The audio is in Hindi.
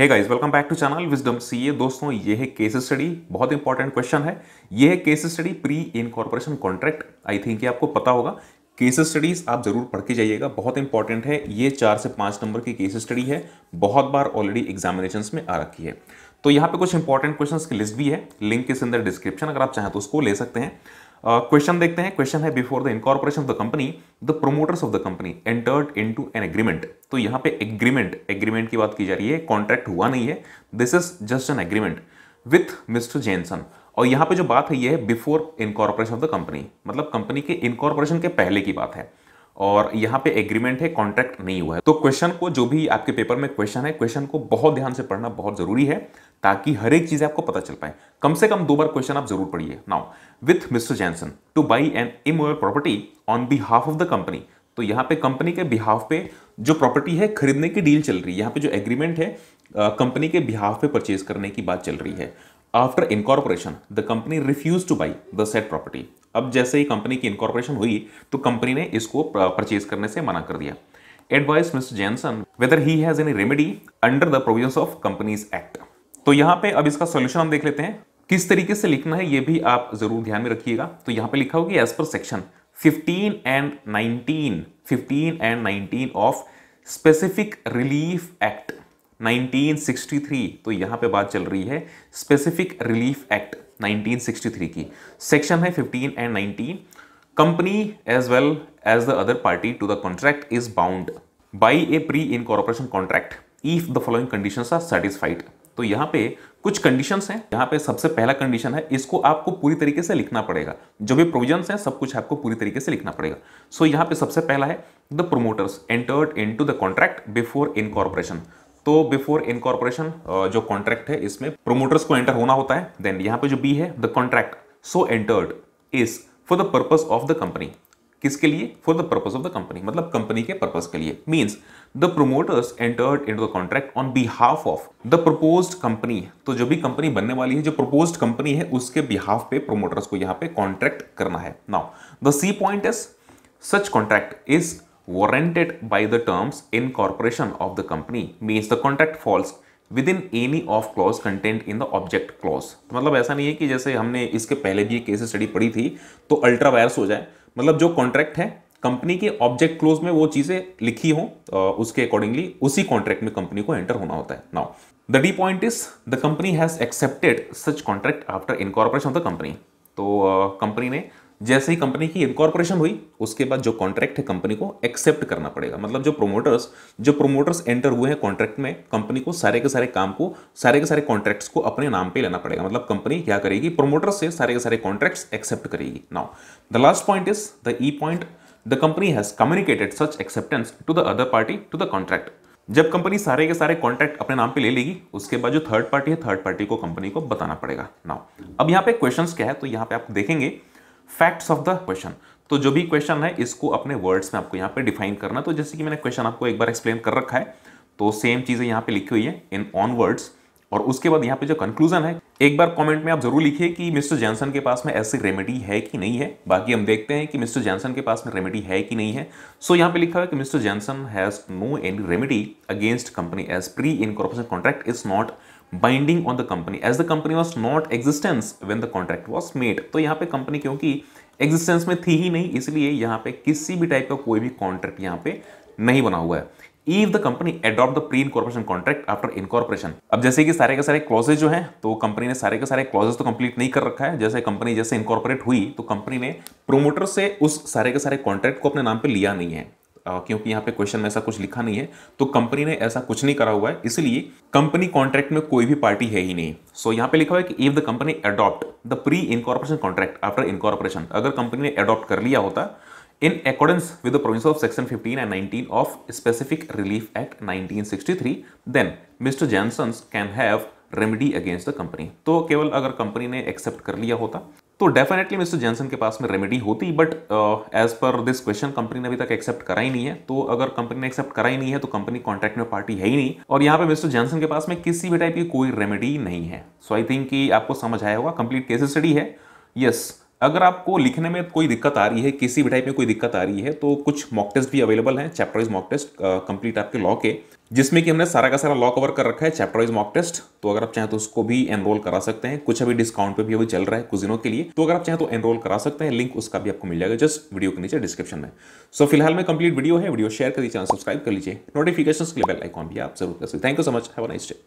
Hey guys welcome back to channel wisdom CA दोस्तों, ये है केस स्टडी बहुत इंपॉर्टेंट क्वेश्चन है. ये है case study pre incorporation contract I think ये आपको पता होगा. केस स्टडीज़ आप ज़रूर पढ़ के जाइएगा. बहुत इंपॉर्टेंट है. ये चार से पाँच नंबर की केस स्टडी है. बहुत बार ऑलरेडी एग्जामिनेशन में आ रखी है. तो यहाँ पे कुछ इंपॉर्टेंट क्वेश्चन की लिस्ट भी है. लिंक इस अंदर डिस्क्रिप्शन अगर आप चाहें तो उसको ले सकते हैं. क्वेश्चन uh, देखते हैं। क्वेश्चन है before the incorporation of the company the promoters of the company entered into an agreement तो यहाँ पे एग्रीमेंट एग्रीमेंट की बात की जा रही है। कॉन्ट्रैक्ट हुआ नहीं है। This is just an agreement with mister Jensen और यहाँ पे जो बात है ये है before incorporation of the company मतलब कंपनी के इनकॉर्पोरेशन के पहले की बात है। और यहाँ पे एग्रीमेंट है कॉन्ट्रैक्ट नहीं हुआ है। तो क्वेश्चन को जो भी आपके पेपर में क्वेश्चन है क्वेश्चन को बहुत ध्यान से पढ़ना बहुत ज़रूरी है, ताकि हर एक चीज़ आपको पता चल पाए। कम से कम दो बार क्वेश्चन आप ज़रूर पढ़िए। Now with mister Jensen to buy an immoral property on behalf of the company तो यहाँ पे कंपनी के बिहाफ पे जो प्रॉपर्टी है, खरीदने की डील चल रही है। यहाँ पे जो एग्रीमेंट है कंपनी के बिहाफ पे परचेज करने की बात चल रही है। After incorporation the company refuse to buy the set property अब जैसे ही कंपनी की इनकॉर्पोरेशन हुई तो कंपनी ने इसको परचेज करने से मना कर दिया। Advise mister Jensen whether he has any remedy under the provisions of companies act तो यहाँ पे अब इसका सोल्यूशन हम देख लेते हैं। किस तरीके से लिखना है, ये भी आप ज़रूर ध्यान में रखिएगा। तो यहाँ पे लिखा होगा as per section 15 and 19 15 and 19 of specific relief act 1963 तो यहाँ पे बात चल रही है स्पेसिफिक रिलीफ एक्ट 1963 की। सेक्शन है 15 and 19 company as well as the other party to the contract is bound by a pre incorporation contract if the following conditions are satisfied तो यहाँ पे कुछ कंडीशंस हैं। यहाँ पे सबसे पहला कंडीशन है इसको आपको पूरी तरीके से लिखना पड़ेगा। जो भी प्रोविजंस हैं सब कुछ आपको पूरी तरीके से लिखना पड़ेगा। सो so, यहाँ पे सबसे पहला है the promoters entered into the contract before incorporation तो बिफोर इनकॉर्पोरेशन जो कॉन्ट्रैक्ट है, इसमें प्रोमोटर्स को एंटर होना होता है देन यहाँ पे जो बी है the contract so entered is for the purpose of the company किसके लिए? For the purpose of the company मतलब कंपनी के पर्पज के लिए। Means the promoters entered in the contract on behalf of the propose company तो जो भी कंपनी बनने वाली है, जो प्रपोज कंपनी है, उसके बिहाफ पे प्रोमोटर्स को यहाँ पे कॉन्ट्रैक्ट करना है। Now the C point is such contract is warranted by the terms incorporation of the company means the contract falls with in any of clause content in the clause तो मतलब ऐसा नहीं है कि जैसे हमने इसके पहले भी केस स्टडी पढ़ी थी तो अल्ट्रा वायरस हो जाए। मतलब जो कॉन्ट्रैक्ट है कंपनी के ऑब्जेक्ट क्लोज में वो चीज़ें लिखी हो उसके अकॉर्डिंगली उसी कॉन्ट्रैक्ट में कंपनी को एंटर होना होता है। Now the D point is the company has accepted such contract after incorporation of the company तो कंपनी uh, ने जैसे ही कंपनी की इनकॉर्पोरेशन हुई, उसके बाद जो कॉन्ट्रैक्ट है कंपनी को एक्सेप्ट करना पड़ेगा। मतलब जो प्रोमोटर्स जो प्रोमोटर्स एंटर हुए हैं कॉन्ट्रैक्ट में, कंपनी को सारे के सारे काम को, सारे के सारे कॉन्ट्रैक्ट्स को अपने नाम पे लेना पड़ेगा। मतलब कंपनी क्या करेगी? प्रोमोटर्स से सारे के सारे कॉन्ट्रैक्ट्स एक्सेप्ट करेगी। Now the last point is the E point the company has communicated such acceptance to the other party to the contract जब कंपनी सारे के सारे कॉन्ट्रैक्ट अपने नाम पे ले लेगी, उसके बाद जो थर्ड पार्टी है थर्ड पार्टी को कंपनी को बताना पड़ेगा। नाउ अब यहाँ पे क्वेश्चंस क्या है? तो यहाँ पे आप देखेंगे फैक्ट्स ऑफ़ द क्वेश्चन तो जो भी क्वेश्चन है इसको अपने वर्ड्स में आपको यहाँ पे डिफाइन करना तो जैसे कि मैंने क्वेश्चन आपको एक बार एक्सप्लेन कर रखा है तो सेम चीज़ें यहाँ पे लिखी हुई है इन ऑन वर्ड्स और उसके बाद यहाँ पे जो कंक्लूजन है एक बार कमेंट में आप ज़रूर लिखिए कि मिस्टर जैनसन के पास में ऐसी रेमेडी है कि नहीं है। बाकी हम देखते हैं कि मिस्टर जैनसन के पास में रेमेडी है कि नहीं है। सो so, यहाँ पे लिखा है कि mister Jensen has no any remedy against company as pre incorporation contract is not binding on the company as the company was not existence when the contract was made तो यहाँ पे कंपनी क्योंकि एग्जिस्टेंस में थी ही नहीं, इसलिए यहाँ पे किसी भी टाइप का कोई भी कॉन्ट्रैक्ट यहाँ पे नहीं बना हुआ है। If the company adopt the pre incorporation contract after incorporation अब जैसे कि सारे के सारे क्लॉजेज जो हैं तो कंपनी ने सारे के सारे क्लॉजेज तो कंप्लीट नहीं कर रखा है। जैसे कंपनी जैसे इनकॉर्पोरेट हुई तो कंपनी ने प्रोमोटर से उस सारे के सारे कॉन्ट्रैक्ट को अपने नाम पे लिया नहीं है। क्योंकि यहाँ पे क्वेश्चन में ऐसा कुछ लिखा नहीं है तो कंपनी ने ऐसा कुछ नहीं करा हुआ है इसलिए कंपनी कॉन्ट्रैक्ट में कोई भी पार्टी है ही नहीं। सो so, यहाँ पे लिखा हुआ है कि if the company adopt the pre incorporation contract after incorporation अगर कंपनी ने अडॉप्ट कर लिया होता in accordance with the province of section 15 and 19 of specific relief act 1963 then mister Jensen can have remedy against the company तो केवल अगर कंपनी ने एक्सेप्ट कर लिया होता तो डेफिनेटली मिस्टर जैनसन के पास में रेमेडी होती but as per this question company ने अभी तक एक्सेप्ट करा ही नहीं है। तो अगर कंपनी ने एक्सेप्ट करा ही नहीं है तो कंपनी कॉन्ट्रैक्ट में पार्टी है ही नहीं। और यहाँ पे मिस्टर जैनसन के पास में किसी भी टाइप की कोई रेमेडी नहीं है। सो आई थिंक कि आपको समझ आया होगा कंप्लीट केस स्टडी है। यस yes, अगर आपको लिखने में कोई दिक्कत आ रही है, किसी भी टाइप में कोई दिक्कत आ रही है तो कुछ मॉक टेस्ट भी अवेलेबल हैं chapter wise mock test complete आपके लॉ के, जिसमें कि हमने सारा का सारा लॉ कवर कर रखा है चैप्टर वाइज मॉक टेस्ट तो अगर आप चाहें तो उसको भी एनरोल करा सकते हैं। कुछ अभी डिस्काउंट पे भी अभी चल रहा है कुछ दिनों के लिए तो अगर आप चाहें तो एनरोल करा सकते हैं लिंक उसका भी आपको मिल जाएगा जस्ट वीडियो के नीचे डिस्क्रिप्शन में। सो फ़िलहाल में कंप्लीट वीडियो है वीडियो शेयर कर दीजिए सब्सक्राइब कर लीजिए नोटिफिकेशन के लिए बेल आइकॉन भी आप ज़रूर कर सकते thank you so much have nice day